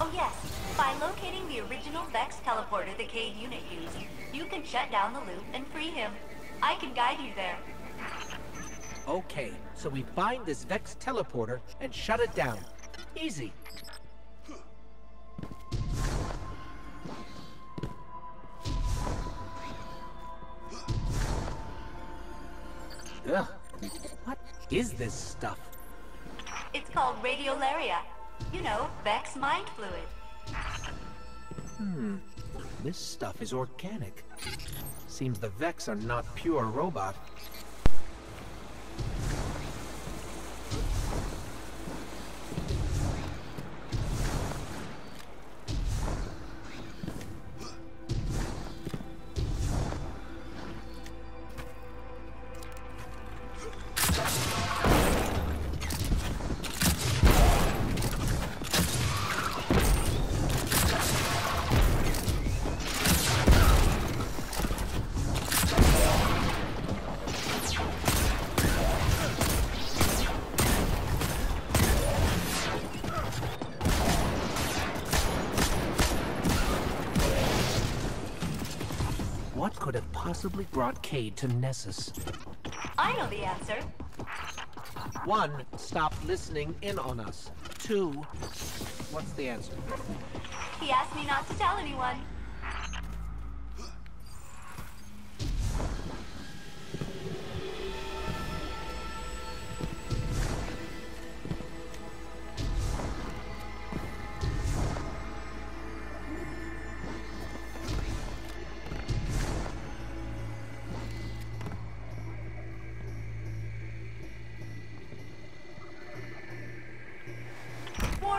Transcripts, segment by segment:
Oh yes, by locating the original Vex teleporter the Cayde unit used, you can shut down the loop and free him. I can guide you there. Okay, so we find this Vex teleporter and shut it down. Easy. Ugh. What is this stuff? It's called Radiolaria. You know, Vex mind fluid. Hmm. This stuff is organic. Seems the Vex are not pure robot. What could have possibly brought Cayde to Nessus? I know the answer. One, stop listening in on us. Two, what's the answer? He asked me not to tell anyone.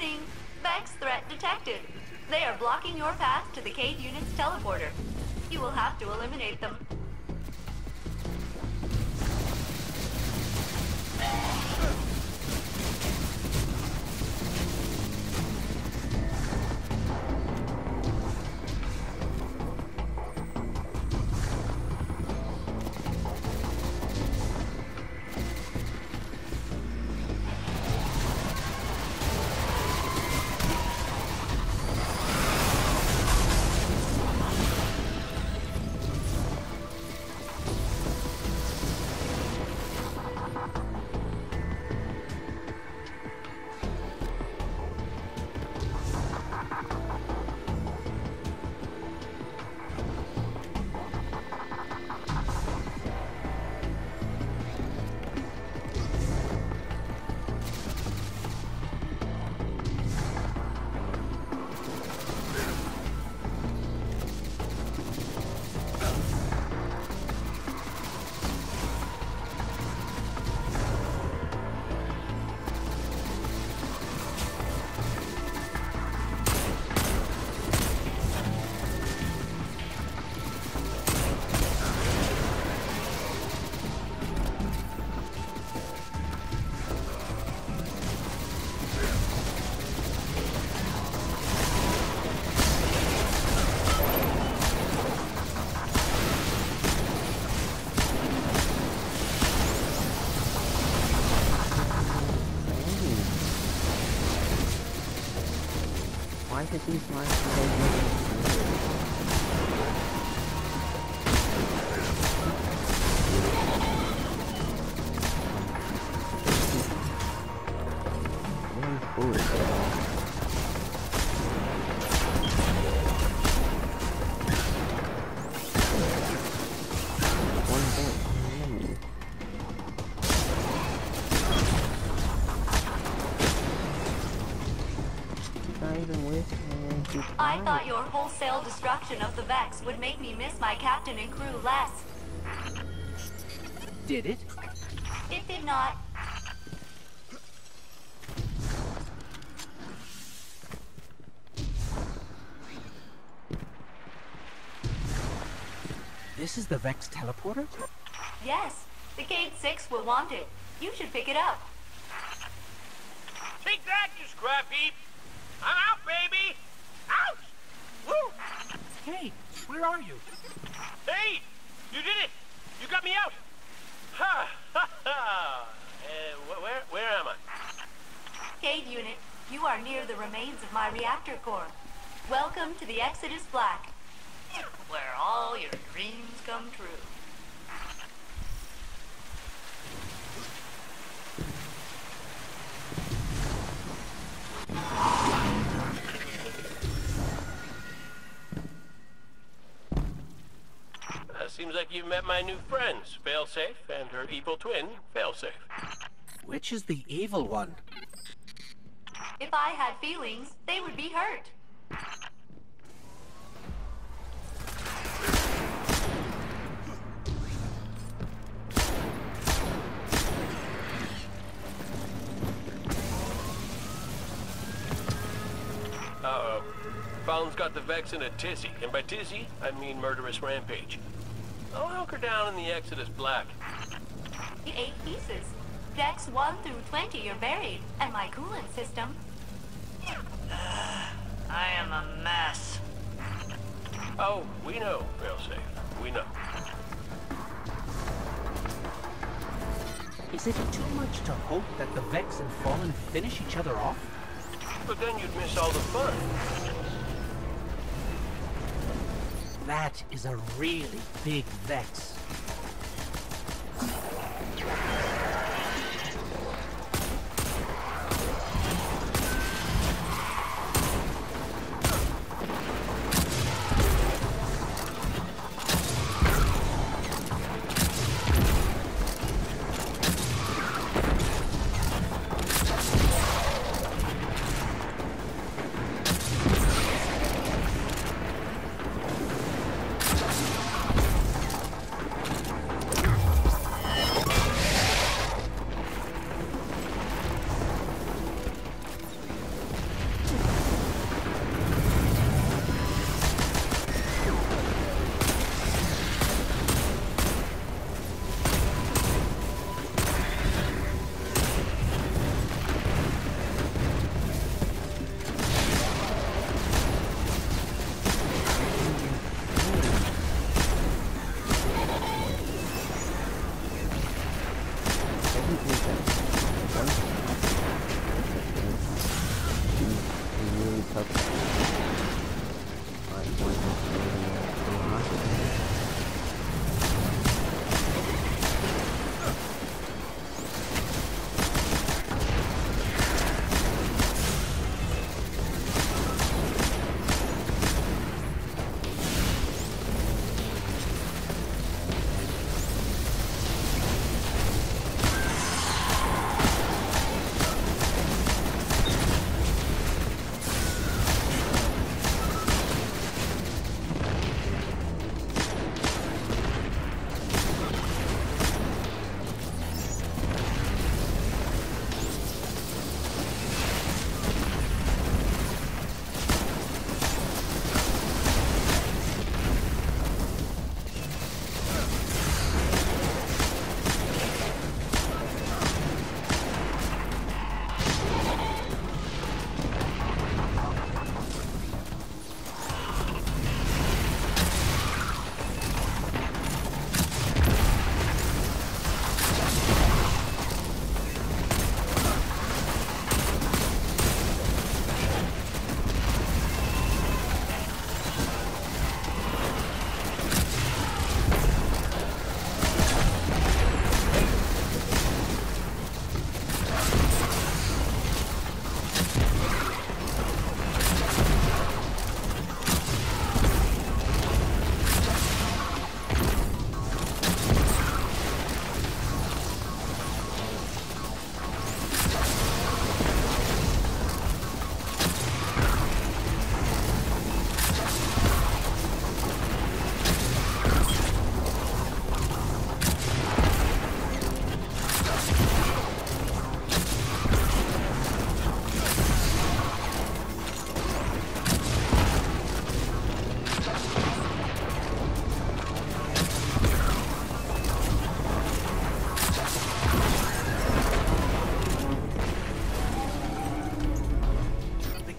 Warning! Vex threat detected. They are blocking your path to the Cayde unit's teleporter. You will have to eliminate them. Why did these I thought your wholesale destruction of the Vex would make me miss my captain and crew less. Did it? It did not. This is the Vex teleporter? Yes, the Cayde 6 will want it. You should pick it up. Take that, you scrap heap! I'm out, baby! Out! Woo! Hey, where are you? Hey! You did it! You got me out! Ha! Ha! Ha! Uh, wh- where, where am I? Cayde unit, you You are near the remains of my reactor core. Welcome to the Exodus Black, where all your dreams come true. Seems like you've met my new friends, Failsafe and her evil twin, Failsafe. Which is the evil one? If I had feelings, they would be hurt. Uh-oh. Fallen's got the Vex in a tizzy, and by tizzy, I mean murderous rampage. I'll hunker down in the Exodus Black. The eight pieces. Decks 1 through 20 are buried, and my coolant system. I am a mess. Oh, we know, Failsafe. We know. Is it too much to hope that the Vex and Fallen finish each other off? But then you'd miss all the fun. That is a really big Vex.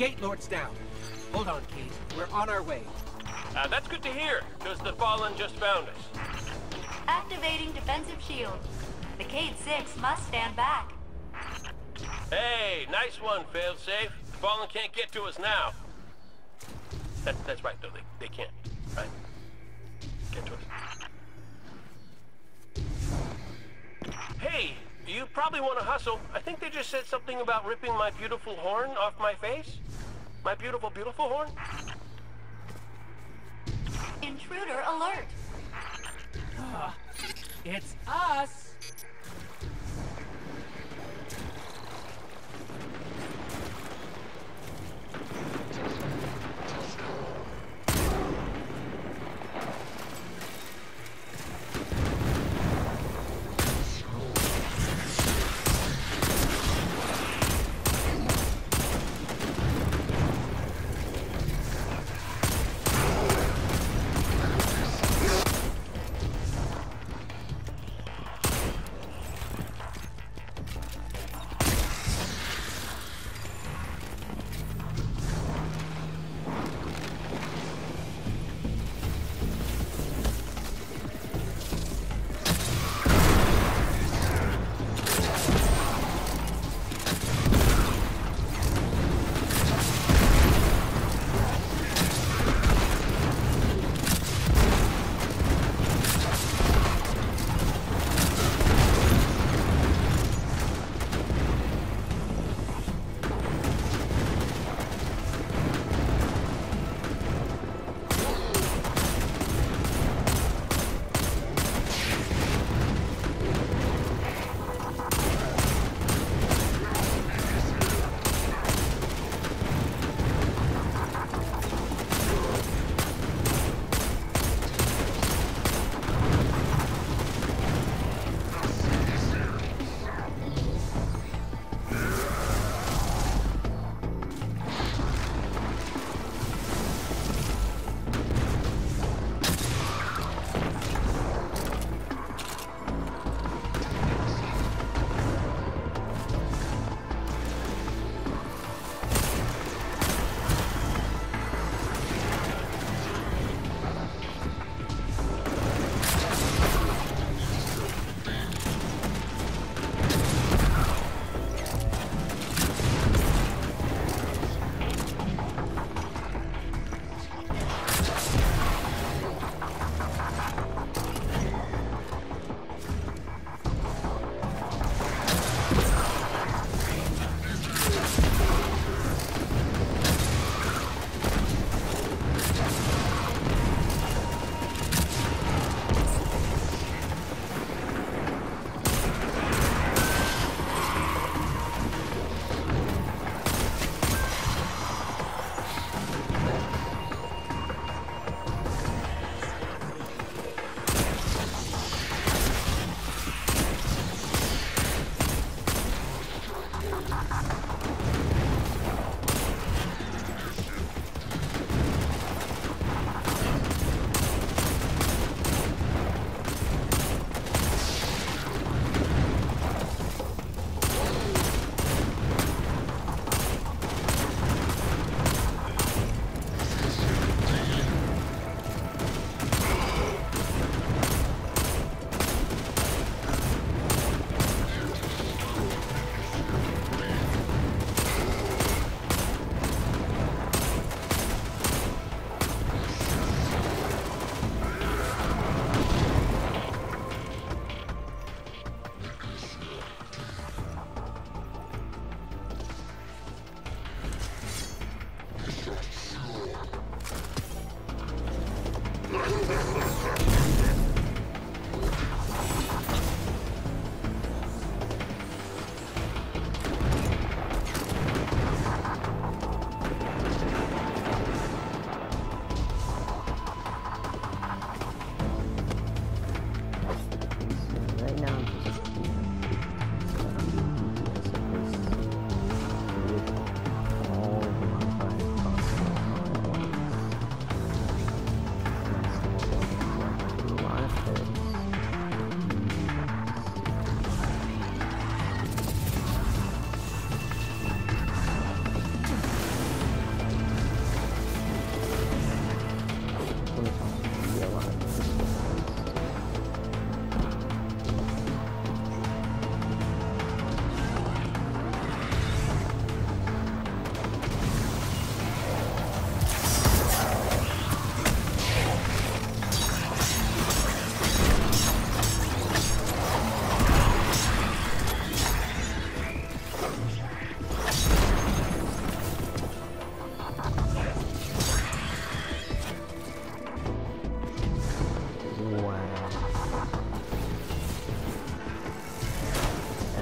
Gate Lord's down. Hold on, Kate. We're on our way. Uh, that's good to hear, because the Fallen just found us. Activating defensive shield. The Cayde 6 must stand back. Hey, nice one, Failsafe. Fallen can't get to us now. That, that's right, though. They, they can't, right? Get to us. Hey, you probably want to hustle. I think they just said something about ripping my beautiful horn off my face. My beautiful, beautiful horn. Intruder alert. It's us!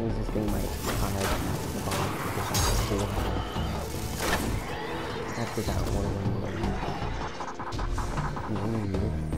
things this game might require the bomb because I have to after that one window. Mm -hmm.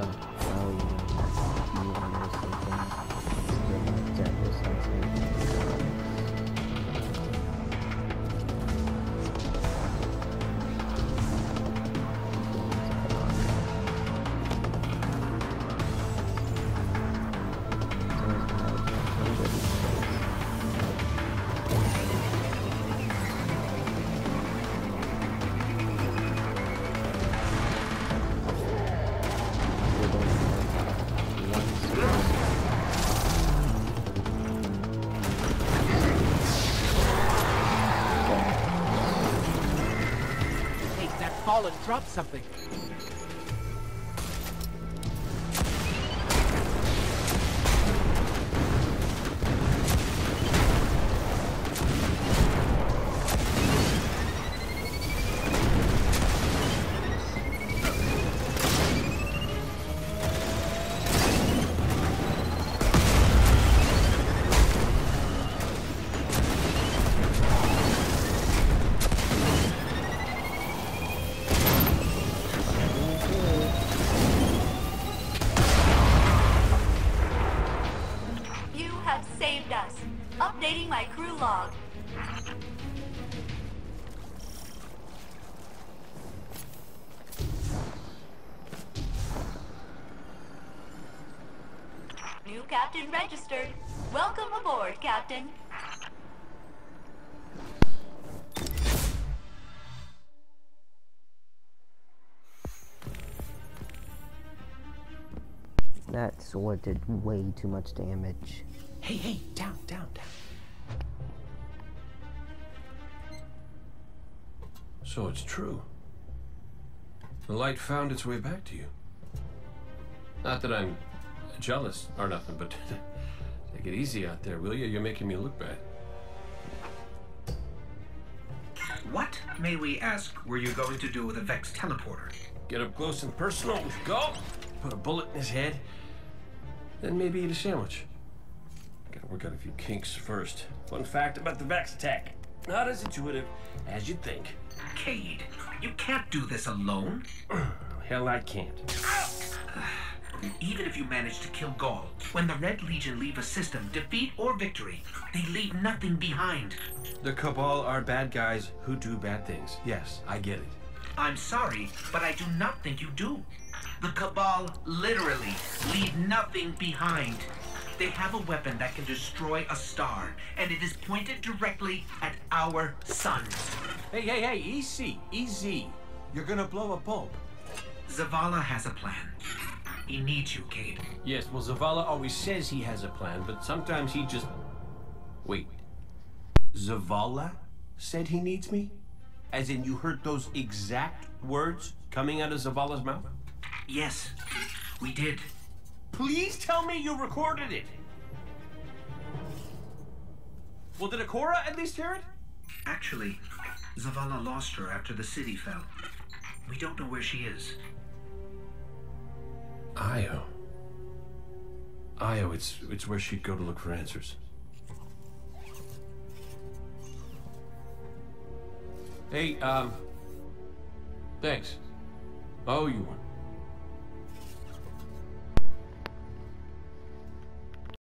If Fallen dropped something. Registered. Welcome aboard, Captain. That sword did way too much damage. Hey, hey, down, down, down. So it's true. The light found its way back to you. Not that I'm jealous or nothing, but take it easy out there, will you? You're making me look bad. What, may we ask, were you going to do with a Vex teleporter? Get up close and personal. with Go. Put a bullet in his head. Then maybe eat a sandwich. Gotta work out a few kinks first. Fun fact about the Vex attack. Not as intuitive as you'd think. Cayde, you can't do this alone. Hell, I can't. Even if you manage to kill Ghaul, when the Red Legion leave a system, defeat or victory, they leave nothing behind. The Cabal are bad guys who do bad things. Yes, I get it. I'm sorry, but I do not think you do. The Cabal literally leave nothing behind. They have a weapon that can destroy a star, and it is pointed directly at our sun. Hey, hey, hey, easy, easy. You're gonna blow a bulb. Zavala has a plan. He needs you, Cayde. Yes, well, Zavala always says he has a plan, but sometimes he just. Wait. Zavala said he needs me? As in, you heard those exact words coming out of Zavala's mouth? Yes, we did. Please tell me you recorded it! Well, did Ikora at least hear it? Actually, Zavala lost her after the city fell. We don't know where she is. Io. Io, it's, it's where she'd go to look for answers. Hey, um. Thanks. Oh, you weren't.